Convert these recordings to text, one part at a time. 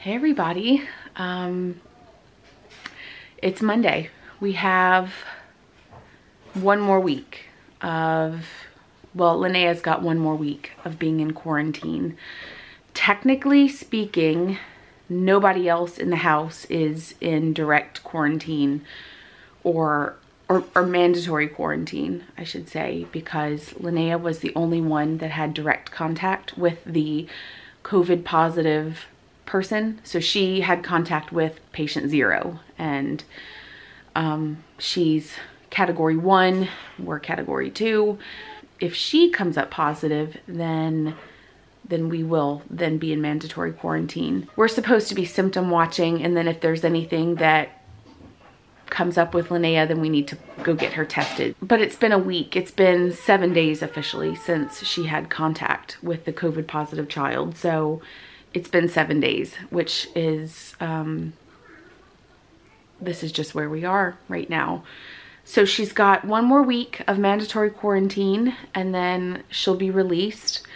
Hey everybody. Um, it's Monday. We have one more week of, well, Linnea's got one more week of being in quarantine. Technically speaking, nobody else in the house is in direct quarantine or or, or, mandatory quarantine, I should say, because Linnea was the only one that had direct contact with the COVID positive person. So she had contact with patient zero and um, she's category one, we're category two. If she comes up positive, then then we will then be in mandatory quarantine. We're supposed to be symptom watching and then if there's anything that comes up with Linnea, then we need to go get her tested. But it's been a week. It's been seven days officially since she had contact with the COVID positive child. So it's been seven days, which is, um, this is just where we are right now. So she's got one more week of mandatory quarantine and then she'll be released.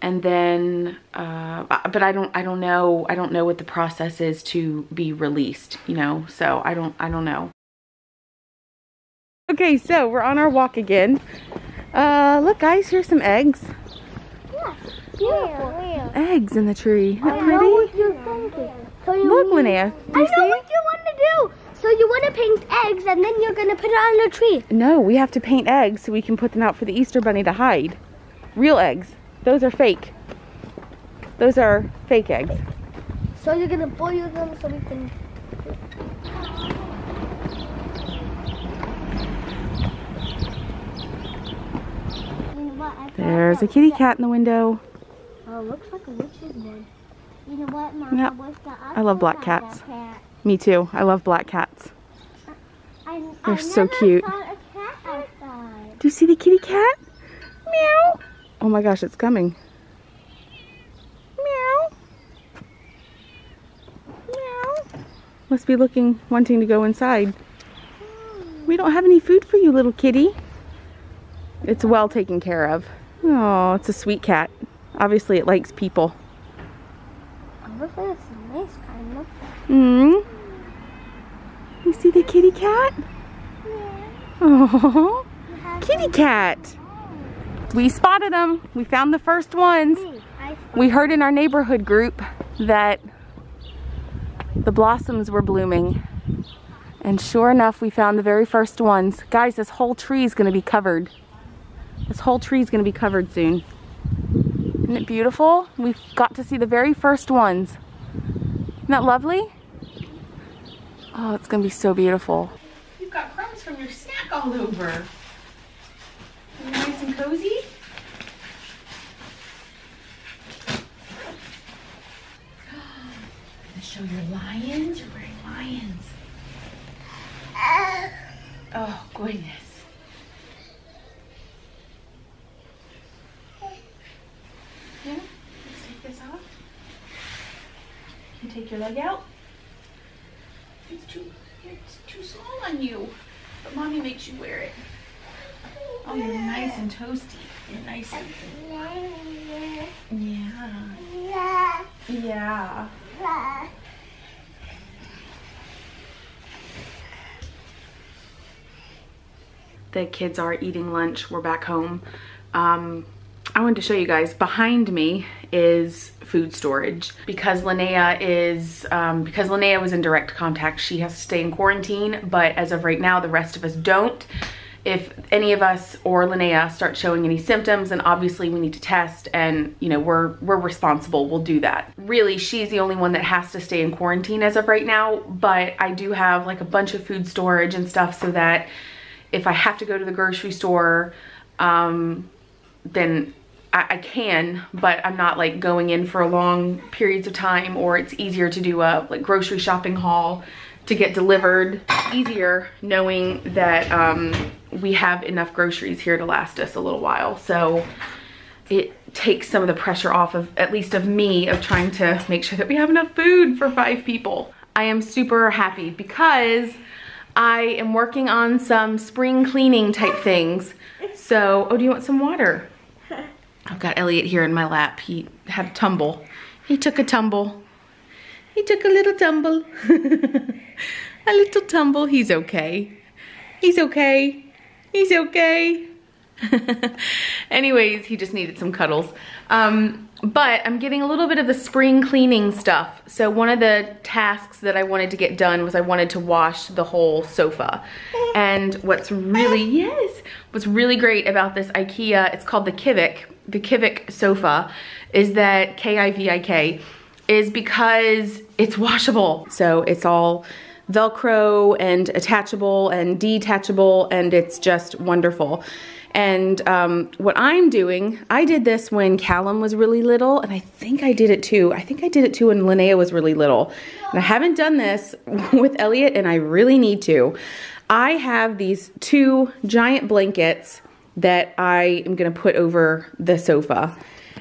And then, uh, but I don't, I don't know, I don't know what the process is to be released, you know, so I don't, I don't know. Okay, so we're on our walk again. Uh, look guys, here's some eggs. Yeah, Eggs in the tree. Isn't that pretty? So Look, Linnea. You I know see? what you want to do. So you want to paint eggs and then you're going to put it on a tree. No, we have to paint eggs so we can put them out for the Easter Bunny to hide. Real eggs. Those are fake. Those are fake eggs. So you're going to boil them so we can... You know what? There's a kitty cat in the window. Oh, looks like a witch's one. You know what? Yeah, What's the I love black cats. cat? Me too. I love black cats. I, They're I so cute. cat. Do you see the kitty cat? Meow. Oh my gosh, it's coming. Meow. Meow. Must be looking, wanting to go inside. Hmm. We don't have any food for you, little kitty. It's well taken care of. Oh, it's a sweet cat. Obviously, it likes people. Obviously, it's a nice kind of. Mm. You see the kitty cat? Oh, kitty cat. We spotted them. We found the first ones. We heard in our neighborhood group that the blossoms were blooming. And sure enough, we found the very first ones. Guys, this whole tree is going to be covered. This whole tree is going to be covered soon. Isn't it beautiful? We've got to see the very first ones. Isn't that lovely? Oh, it's to be so beautiful. You've got crumbs from your snack all over. Nice and cozy? show your lions. You're wearing lions. Oh, goodness. Yeah, let's take this off. You take your leg out. It's too, it's too small on you. But mommy makes you wear it. Oh, you're nice and toasty. You're nice and, yeah. Yeah. the kids are eating lunch. We're back home. Um, I wanted to show you guys, behind me is food storage. Because Linnea is, um, because Linnea was in direct contact, she has to stay in quarantine, but as of right now, the rest of us don't. If any of us or Linnea start showing any symptoms, then obviously we need to test and, you know, we're, we're responsible, we'll do that. Really, she's the only one that has to stay in quarantine as of right now, but I do have like a bunch of food storage and stuff so that if I have to go to the grocery store, um, then I, I, can, but I'm not like going in for long periods of time or it's easier to do a like grocery shopping haul to get delivered easier knowing that um, we have enough groceries here to last us a little while. So it takes some of the pressure off of, at least of me, of trying to make sure that we have enough food for five people. I am super happy because I am working on some spring cleaning type things. So, oh, do you want some water? I've got Elliott here in my lap. He had a tumble. He took a tumble He took a little tumble. a little tumble. He's okay. He's okay. He's okay. Anyways, he just needed some cuddles. Um, but I'm getting a little bit of the spring cleaning stuff. So one of the tasks that I wanted to get done was I wanted to wash the whole sofa. And what's really, yes, what's really great about this Ikea, it's called the Kivik, the Kivik sofa, is that K-I-V-I-K, is because it's washable. So it's all Velcro and attachable and detachable and it's just wonderful. And um, what I'm doing, I did this when Callum was really little, and I think I did it too. I think I did it too when Linnea was really little. And I haven't done this with Elliott, and I really need to. I have these two giant blankets that I am gonna put over the sofa.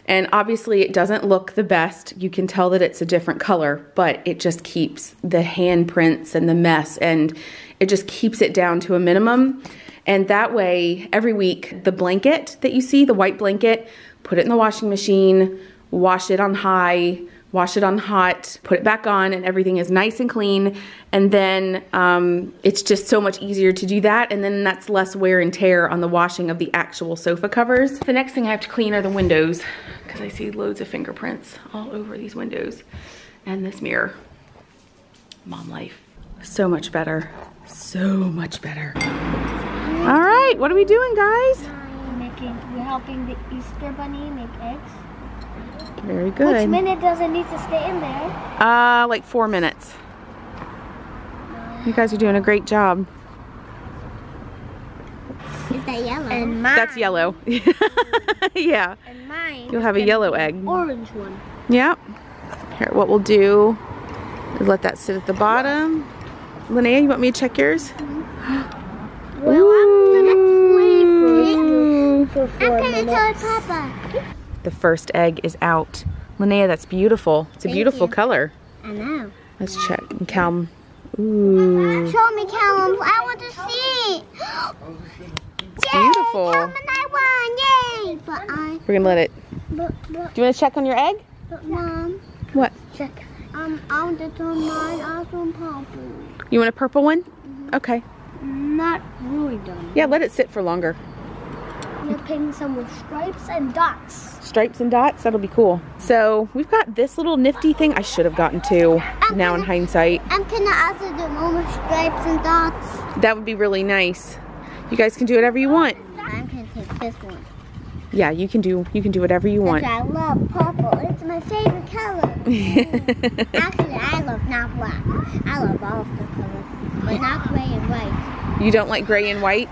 And obviously it doesn't look the best. You can tell that it's a different color, but it just keeps the handprints and the mess and it just keeps it down to a minimum. And that way, every week, the blanket that you see, the white blanket, put it in the washing machine, wash it on high, wash it on hot, put it back on, and everything is nice and clean. And then um, it's just so much easier to do that. And then that's less wear and tear on the washing of the actual sofa covers. The next thing I have to clean are the windows because I see loads of fingerprints all over these windows and this mirror. Mom life. So much better. So much better. All right, what are we doing, guys? Making, we're helping the Easter Bunny make eggs. Very good. Which good. minute does it need to stay in there? Uh, like four minutes. You guys are doing a great job. Is that yellow? And mine. That's yellow. yeah, And mine. you'll have a yellow egg. Orange one. Yep. Here, what we'll do is let that sit at the bottom. Linnea, you want me to check yours? Well, I'm gonna play for, for 4. I'm gonna tell Papa. The first egg is out. Linnea, that's beautiful. It's a Thank beautiful you. color. I know. Let's check. And Calm. Ooh. Show me, Callum. I want to see. beautiful. Yay, Callum and I won. Yay. But I, We're gonna let it. but, but, Do you want to check on your egg? but Mom. What? Check. Um, I want to turn mine out on purple. You want a purple one? Okay. Not really done. Yeah, let it sit for longer. You're painting some with stripes and dots. Stripes and dots, that'll be cool. So we've got this little nifty thing I should have gotten to now in hindsight. I'm gonna also do more with stripes and dots. That would be really nice. You guys can do whatever you want. I'm gonna take this one. Yeah, you can do you can do whatever you want. I love purple. It's my favorite color. Actually, I love not black. I love all of the colors, but not gray and white, you don't like gray and white?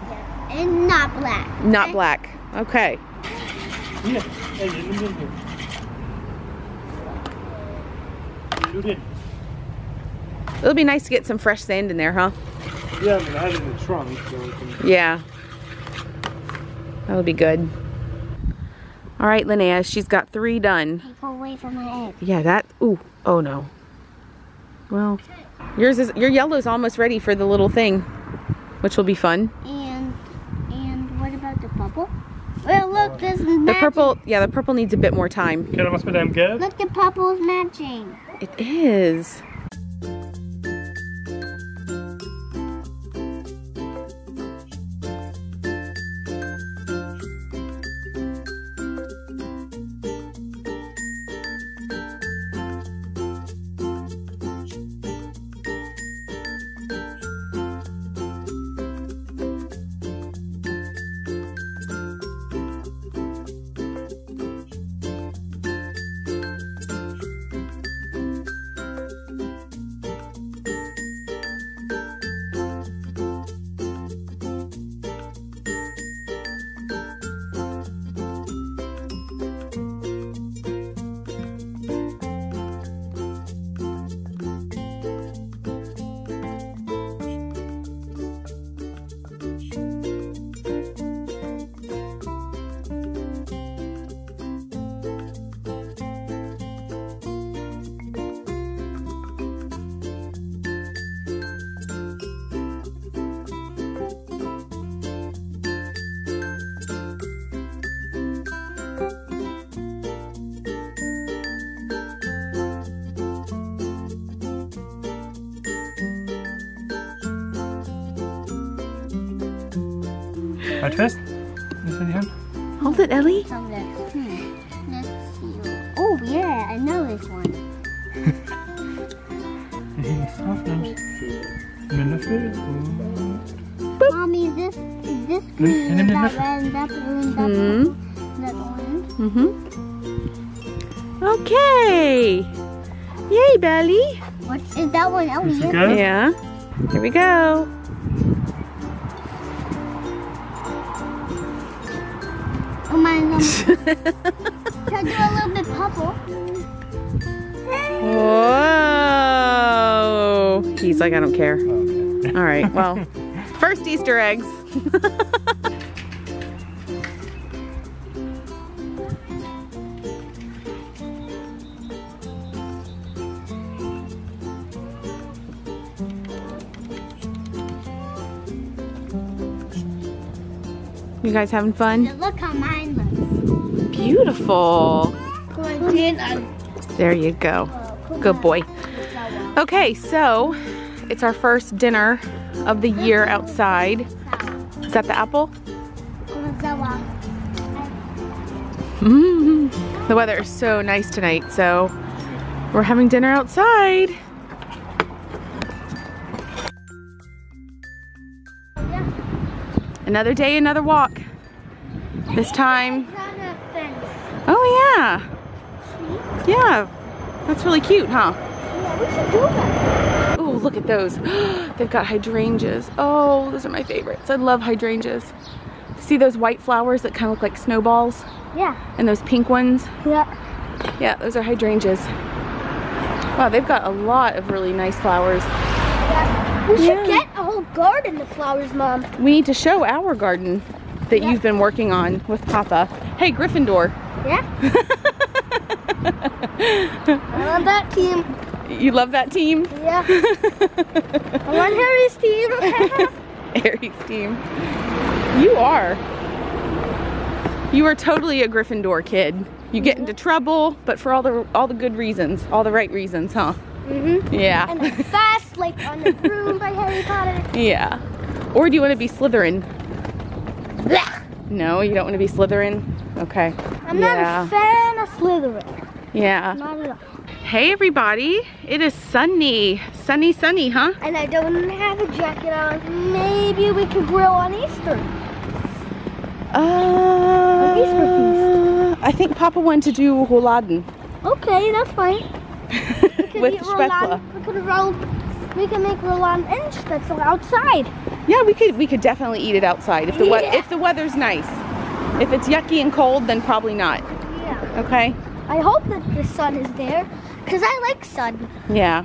and not black. Not black. Okay. Mira, ahí, en un diente. Look at- It'll be nice to get some fresh sand in there, huh? Yeah, I mean, I had it in the trunk, so we can Yeah. That'll be good. All right, Linnea, she's got three done. Take away from my egg. Yeah, that, ooh, oh no. Well, yours is, your yellow's almost ready for the little thing, which will be fun. And and what about the purple? Well, look, this is The matching. purple, yeah, the purple needs a bit more time. Kan det vara med den gädd? Look, the purple is matching. It is. Halt fest. Ist in die Hand. Hold it, Ellie. So let's, hmm, let's see. Oh yeah, I know this one. Wenn du nichts drauf nimmst. Nimm Löffel. Mommy, this this green, nimm den that Löffel. red, that blue, that Mhm. that orange. Mm-hmm. Okay. Yay, Belly. What is that one? Oh Is it yeah. good? Yeah. Here we go. Try to do a little bit purple. Whoa. He's like, I don't care. Oh, okay. All right, well, first Easter eggs. You guys having fun? Look how mine looks. Beautiful. There you go. Good boy. Okay, so it's our first dinner of the year outside. Is that the apple? Mm. The weather is so nice tonight, so we're having dinner outside. Another day, another walk. This time, oh yeah. Yeah, that's really cute, huh? Oh, look at those. They've got hydrangeas. Oh, those are my favorites. I love hydrangeas. See those white flowers that kind of look like snowballs? Yeah. And those pink ones? Yeah. Yeah, those are hydrangeas. Wow, they've got a lot of really nice flowers. We should Yeah. get a whole garden of flowers, Mom. We need to show our garden that Yeah. you've been working on with Papa. Hey, Gryffindor. Yeah. I love that team. you love that team? Yeah. I want Harry's team. Harry's team. You are. You are totally a Gryffindor kid. You get into trouble, but for all the all the good reasons, all the right reasons, huh? mm-hmm. Yeah. And fast, like on the broom by Harry Potter. Yeah. Or do you want to be Slytherin? Blah. No, you don't want to be Slytherin? Okay. I'm yeah. not a fan of Slytherin. Yeah. Not at all. Hey everybody. It is sunny. Sunny, sunny, huh? And I don't have a jacket on. Maybe we could grill on Easter. Uh, Easter feast. I think Papa wanted to do rouladen Okay, that's fine. We could with eat spätzle. We could roll. We can make rouladen and Spätzle outside. Yeah, we could we could definitely eat it outside if the Yeah. if the weather's nice. If it's yucky and cold, then probably not. Yeah. Okay. I hope that the sun is there, cause I like sun. Yeah.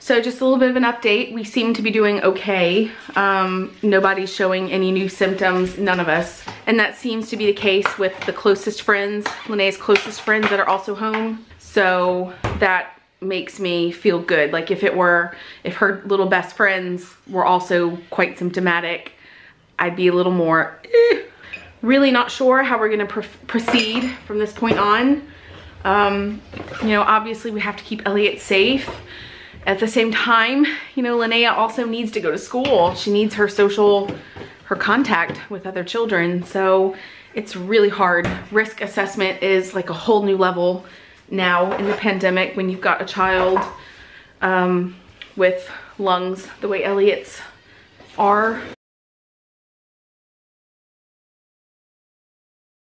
So just a little bit of an update. We seem to be doing okay. Um, nobody's showing any new symptoms, none of us. And that seems to be the case with the closest friends, Linnea's closest friends that are also home. So that makes me feel good. Like if it were, if her little best friends were also quite symptomatic, I'd be a little more, eh. really not sure how we're gonna pr proceed from this point on. Um, you know, obviously we have to keep Elliott safe. At the same time, you know, Linnea also needs to go to school. She needs her social, her contact with other children. So it's really hard. Risk assessment is like a whole new level now in the pandemic when you've got a child um, with lungs the way Elliott's are.